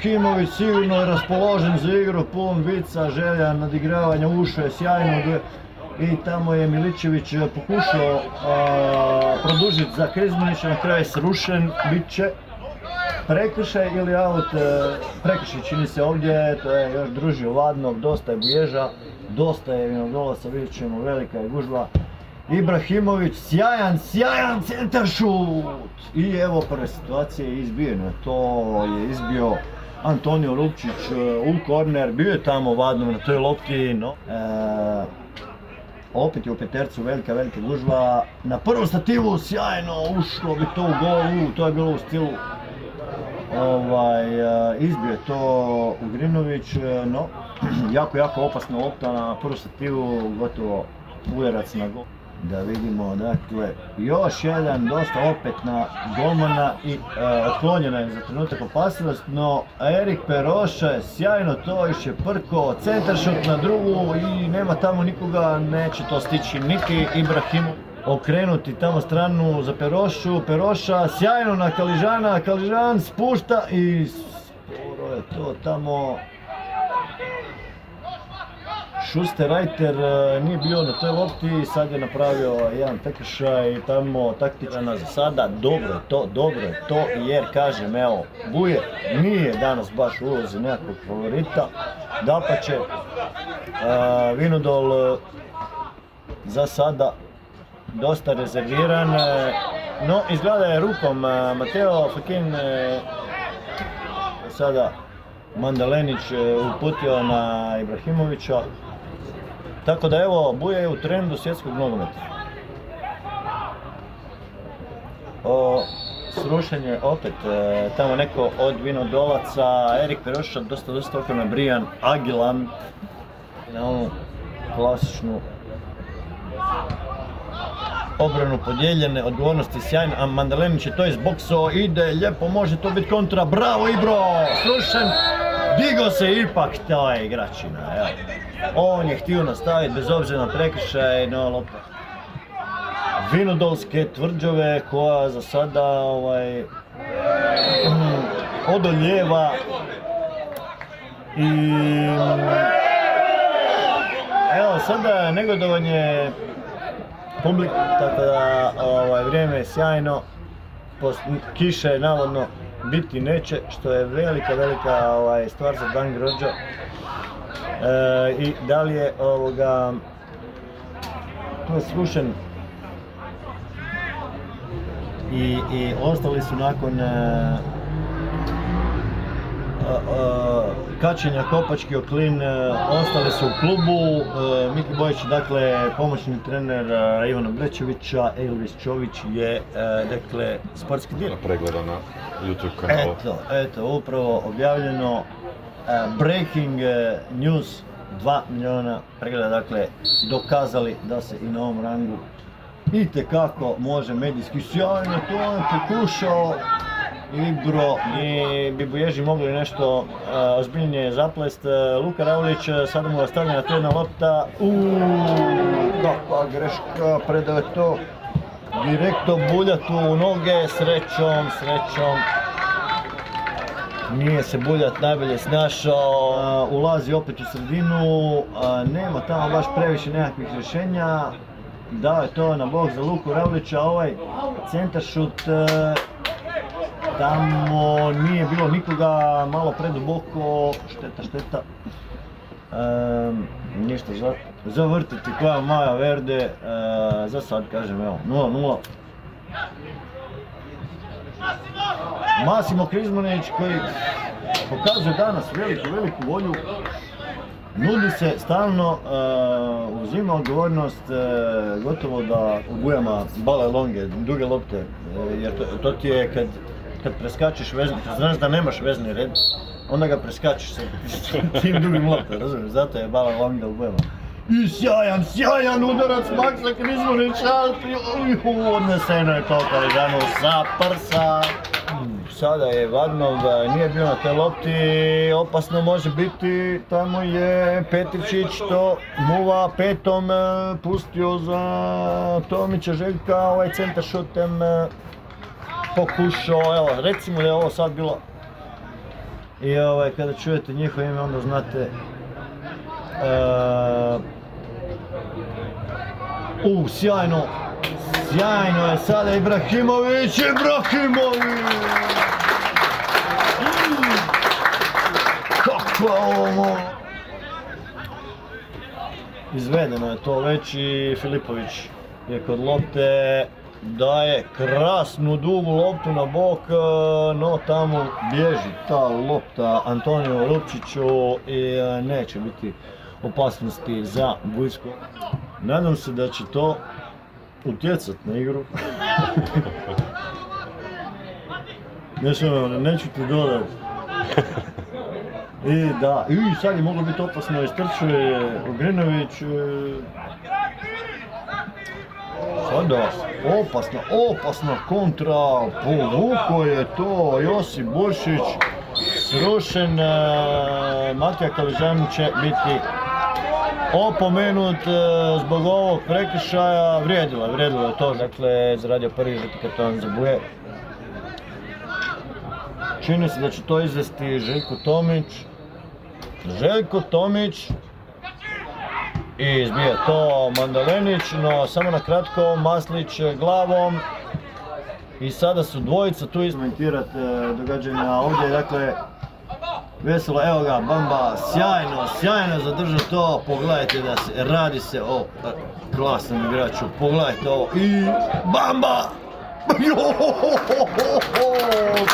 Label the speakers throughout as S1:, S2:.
S1: Ibrahimović sigurno je raspoložen za igru, pun vica, želja, nadigravanja, ušao je sjajno. I tamo je Miličević pokušao produžiti za Krizmanića, na kraju je srušen, bit će prekršaj ili aut, e, prekršaj čini se ovdje, to je još druži Ladnog, dosta je bježa, dosta je vinodolaca, vidjet ćemo, velika je gužva. Ibrahimović, sjajan, sjajan centar šut! I evo prve situacije izbijene, to je izbio Antonio Rupčić e, u korner, bio je tamo vadno na toj lopti, no. E, opet je u petercu velika, velika gužva. Na prvom stativu sjajno ušlo bi to u golu, to je bilo u stilu ovaj, izbio je to Ugrinović, no jako, jako opasna lopta na prvu stativu, gotovo ujerac na gol. Da vidimo, dakle, još jedan dosta opet na golmana i otklonjena je za trenutak opasnost, no Erik Peroša je sjajno to je prko, centaršut na drugu i nema tamo nikoga, neće to stići niti Ibrahimu. Okrenuti tamo stranu za Perošu, Peroša sjajno na Kaližana, Kaližan spušta i sporo je to tamo Reiter e, nije bio na toj lopti, sad je napravio jedan prekršaj tamo taktičana za sada, dobro je to, dobro je to, jer kažem, evo, Buje nije danas baš ulozi nekakvog favorita, dapače, uh, Vinodol za sada dosta rezerviran, e, no izgleda je rukom e, Mateo Fakin e, sada Mandalenić uputio na Ibrahimovića. Tako da evo, Buja je u trendu svjetskog nogometa. O, srušenje opet, tamo neko od vinodolaca, Erik Peroša dosta dosta okrema Brijan, agilan na onu klasičnu obranu podijeljene, odgovornosti sjajne, a Mandalenić je to izboksao, ide lijepo, može to biti kontra, bravo Ibro, slušen, digo se ipak ta igračina, evo. On je htio nastaviti bez obzira na prekršaj, no lopta. Vinodolske tvrđave koja za sada ovaj, odoljeva i evo sada negodovanje publik, tako da ovaj, vrijeme je sjajno, kiše navodno biti neće, što je velika, velika ovaj, stvar za Dan Grođo. E, I da li je ovoga, slušen i, i ostali su nakon e, kačenja Kopački Oklin e, ostali su u klubu. E, Miki Bojić, dakle, pomoćni trener e, Ivana Brečevića, Elvis Čović je, dakle, sportski direktor.
S2: Pregleda na YouTube kanalu.
S1: Eto, eto, upravo objavljeno breaking news, 2 miliona pregleda, dakle, dokazali da se i na ovom rangu i kako može medijski sjajno to je pokušao igro i bi Buježi mogli nešto e, ozbiljnije zaplest. E, Luka Ravlić, e, sada mu ostavljena tu jedna lopta. Kakva greška, predao to direktno Buljatu u noge, srećom, srećom. Nije se Buljat najbolje snašao, ulazi opet u sredinu, nema tamo baš previše nekakvih rješenja. Dao je to na bok za Luku Ravlića, ovaj centar šut Tamo nije bilo nikoga, malo preduboko, šteta, šteta. ništa za, zavrtiti koja Maja Verde, e, za sad kažem evo 0-0. Masimo Krizmanić koji pokazuje danas veliku, veliku volju. Nudi se stalno, uh, uzima odgovornost uh, gotovo da u bujama bale longe, duge lopte, jer to ti je kad kad preskačeš vezni, kad znaš da nemaš vezni red, onda ga preskačeš sa tim drugim loptom, razumiješ, zato je Bala Longa u bojama. I sjajan, sjajan udarac Maksa Krizmonića, odneseno je to Kaliganu sa prsa. Sada je Vadnov, nije bio na te lopti, opasno može biti, tamo je Petričić to muva petom e, pustio za Tomića Željka, ovaj centar šutem e, pokušao, evo, recimo da je ovo sad bilo I ovaj, kada čujete njihovo ime onda znate uh, sjajno, sjajno je sada Ibrahimović, Ibrahimović! Kako je ovo Izvedeno je to već i Filipović je kod lopte daje krasnu dugu loptu na bok, e, no tamo bježi ta lopta Antoniju Lupčiću i e, neće biti opasnosti za Vujsko. Nadam se da će to utjecat na igru. Nešto, neću ti dodat. I da, i sad je moglo biti opasno, istrčuje Ugrinović. Sada, opasna, opasna kontra, povuko je to Josip Buršić, srušen, e, Matija Kaližan će biti opomenut e, zbog ovog prekršaja, vrijedilo je, vrijedilo je to, dakle, zaradio prvi žuti karton za Buje. Čini se da će to izvesti Željko Tomić. Željko Tomić i izbije to Mandalenić, no samo na kratko Maslić glavom i sada su dvojica tu izmentirat e, događanja ovdje, dakle veselo, evo ga, Bamba, sjajno, sjajno zadržao to, pogledajte da se, radi se o e, klasnom igraču, pogledajte ovo i Bamba!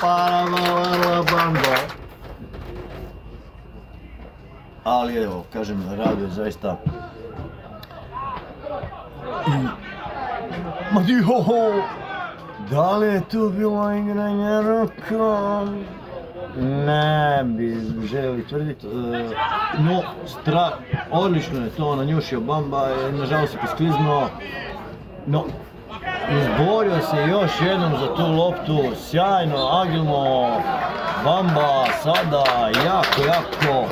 S1: Paravala Bamba! Ali evo, kažem, radio zaista Ma jo, da li je tu bilo igranje rukom? Ne bi želi tvrditi, e, no strah, odlično je to nanjušio Bamba, nažalost se poskliznuo, no izborio se još jednom za tu loptu, sjajno, agilno, Bamba sada jako, jako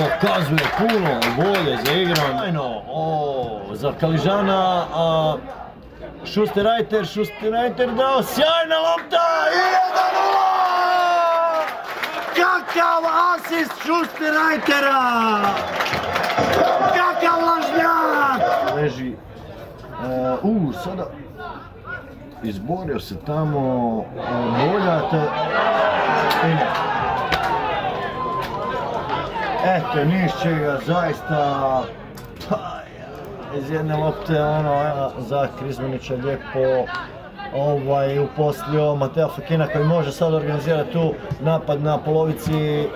S1: pokazuje puno volje za. Sjajno, o, za Kaližana, a, Šusterajter, Šusterajter dao sjajna lopta i 1-0! Kakav asist Šusterajtera! Kakav lažnjak! Leži, e, u, sada izborio se tamo uh, Boljat. Eto, nišće ga zaista pa, iz jedne lopte ono za Krizmanića lijepo ovaj, uposlio Mateo Fakina koji može sad organizirati tu napad na polovici.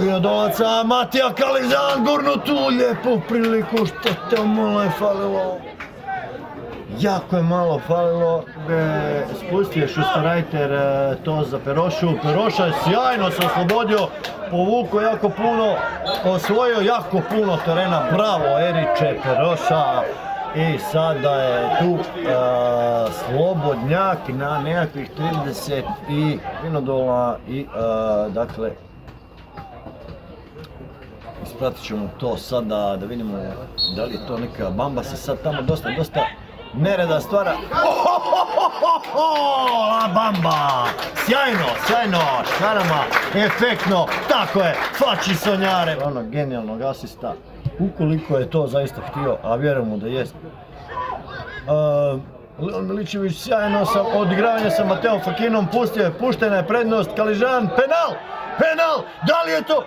S1: Vinodolaca, Matija Kalizan gurnu tu lijepu priliku što te malo je falilo. Jako je malo falilo, e, spustio je Šusterajter e, to za Perošu, Peroša je sjajno se oslobodio, povukao jako puno, osvojio jako puno terena, bravo Eriče Peroša. I sada je tu e, Slobodnjak na nekakvih 30 i Vinodola i e, dakle Ispratit ćemo to sada da vidimo da li je to neka bamba se sad tamo dosta, dosta nereda stvara. Ohohohoho, La bamba! Sjajno, sjajno, šarama, efektno, tako je, fači sonjare. Ono genijalnog asista, ukoliko je to zaista htio, a vjerujemo da jest. Uh, Leon Miličević sjajno sa odigravanje sa Mateom Fakinom, pustio je, puštena je prednost, Kaližan, penal, penal, da li je to?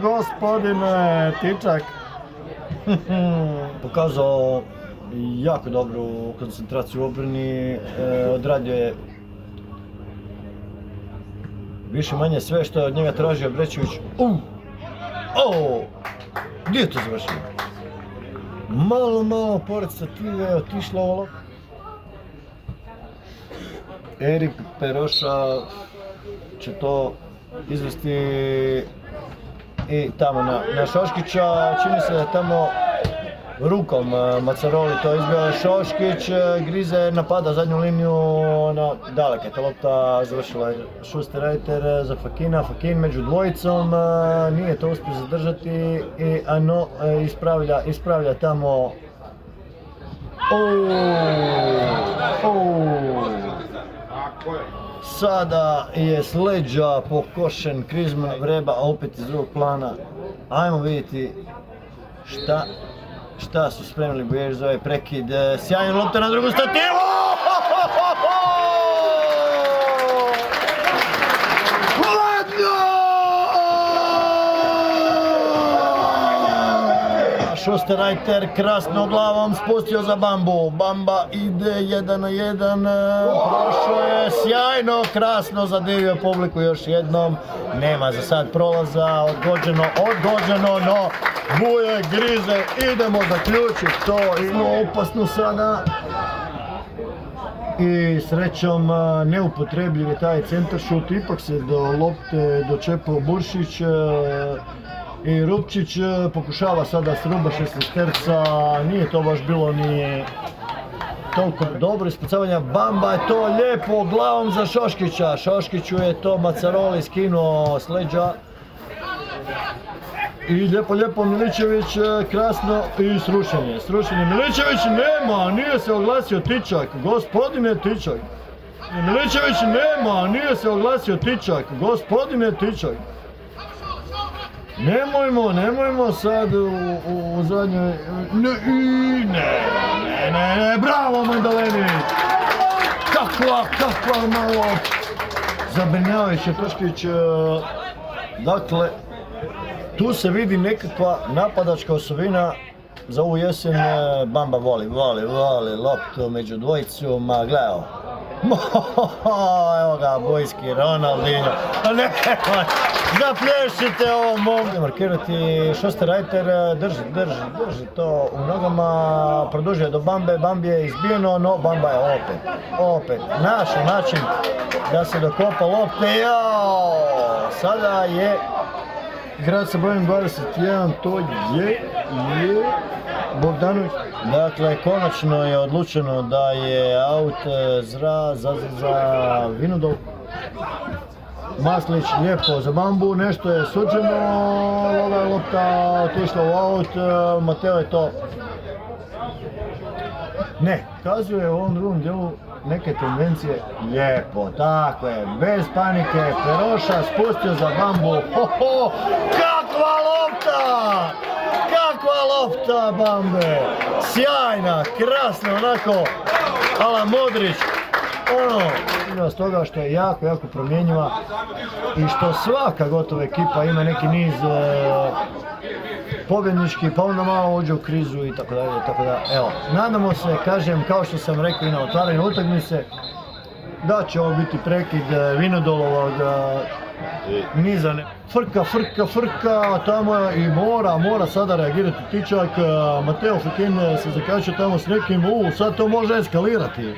S1: Gospodine, tičak. Pokazao jako dobru koncentraciju u obrani, e, odradio je više manje sve što je od njega tražio Brećević. U! O! Gdje je to završilo? Malo, malo pored stative je otišla lopta. Erik Peroša će to izvesti i tamo na, Šoškića. Čini se da tamo rukom eh, Macaroli to izbio Šoškić, eh, Grize napada zadnju liniju, ona daleka je ta lopta, završila je Šusterajter eh, za Fakina, Fakin među dvojicom, nije to uspio zadržati i Ano ispravlja, ispravlja tamo ouuu. sada je s leđa pokošen Krizman vreba opet iz drugog plana. Ajmo vidjeti šta, šta su spremili Bujež za ovaj prekid. E, Sjajan lopta na drugu stativu! Šosterajter krasno glavom spustio za Bambu. Bamba ide jedan na jedan. e, Prošao je sjajno, krasno zadivio publiku još jednom. Nema za sad prolaza, odgođeno, odgođeno, no buje, grize, idemo zaključiti to. Imamo opasno sada. I srećom neupotrebljiv je taj centaršut, ipak se do lopte dočepao Buršić i Rupčić e, pokušava sada s ruba 16 nije to baš bilo ni toliko dobro ispucavanja Bamba je to lijepo glavom za Šoškića, Šoškiću je to Macaroli skinuo s leđa i lijepo, lijepo Miličević, e, krasno i srušenje. Srušenje Miličević nema, nije se oglasio Tičak, gospodine Tičak. Miličević nema, nije se oglasio Tičak, gospodine Tičak. Nemojmo, nemojmo sad u, u, u zadnjoj... Ne, ne, ne, ne, ne, bravo Mandalenić! Kakva, kakva malo zabrinjavajuća Toškić. e, Dakle, tu se vidi nekakva napadačka osobina za ovu jesen e, Bamba voli, voli, voli loptu među dvojicu, ma gledaj ovo. Evo ga, bojski Ronaldinho. Ne, zaplješite ovo mogu. Markirati Šosterajter, drži, drži, drži to u nogama, produžuje do Bambe, Bambi je izbijeno, no Bamba je opet, opet, našao način da se dokopa lopte, jao, sada je Grad sa brojem 21, to je, je Bogdanović. Dakle, konačno je odlučeno da je aut e, zra, za, za, Vinodol. Maslić lijepo za bambu, nešto je suđeno, ova je lopta otišla u aut, e, Mateo je to ne, kazuje u ovom drugom dijelu neke tendencije lijepo, tako je, bez panike, Peroša spustio za bambu, ho, ho, kakva lopta, lopta bambe, sjajna, krasna, onako, ala Modrić, ono, ima s toga što je jako, jako promjenjiva i što svaka gotovo ekipa ima neki niz e, pobjednički, pa onda malo uđe u krizu i tako dalje, tako da, evo, nadamo se, kažem, kao što sam rekao i na otvaranju utakmice, da će ovo biti prekid e, Vinodolovog e, niza. ne- Frka, frka, frka, tamo je i mora, mora sada reagirati Tičak, e, Mateo Fekin se zakačio tamo s nekim, u, sad to može eskalirati.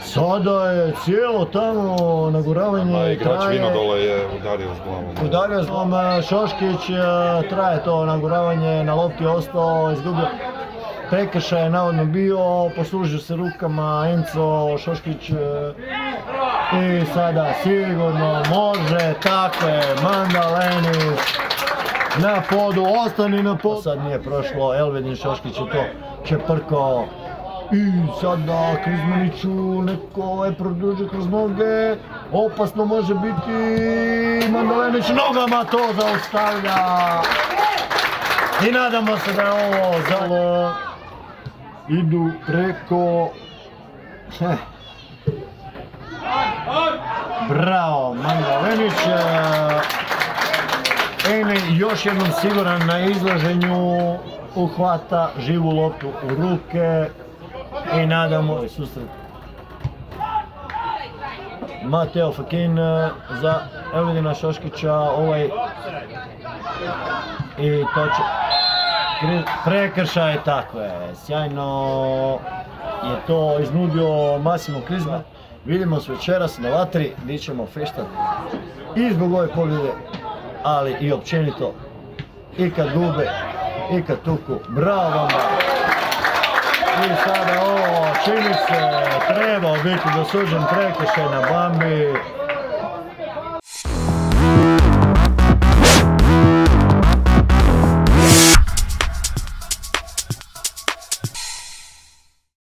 S1: Sada je cijelo tamo naguravanje
S2: Ma, igrač
S1: traje.
S2: Vinodola je udario s glavom.
S1: Udario s glavom e, Šoškić, e, traje to naguravanje, na lopti je ostao, izgubio. Prekršaj je navodno bio, poslužio se rukama Enco Šoškić i sada sigurno može, tako je, Mandalenis na podu, ostani na podu. Sad nije prošlo, Elvedin Šoškić je to čeprkao i sada Krizmaniću neko ovaj produže kroz noge, opasno može biti, Mandalenić nogama to zaustavlja. I nadamo se da je ovo zalo. Idu preko... Bravo, Mandalenić. Eni još jednom siguran na izlaženju uhvata živu loptu u ruke i nadamo se susret. Mateo Fakin eh, za Elvidina Šoškića, ovaj i to će prekršaj, tako je, sjajno je to iznudio Massimo Krizma. Vidimo se večeras na vatri gdje ćemo feštati i zbog ove pobjede, ali i općenito i kad gube i kad tuku. Bravo Bamba! I sada ovo čini se trebao biti dosuđen prekršaj na Bambi.